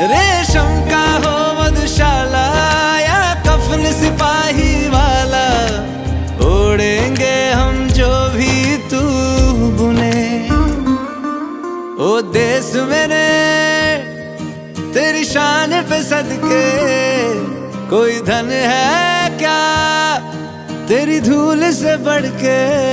रेशम का हो मधुशाला या कफन सिपाही वाला। ओढ़ेंगे हम जो भी तू बुने। ओ देश मेरे, तेरी शान पे सदके। कोई धन है क्या तेरी धूल से बढ़ के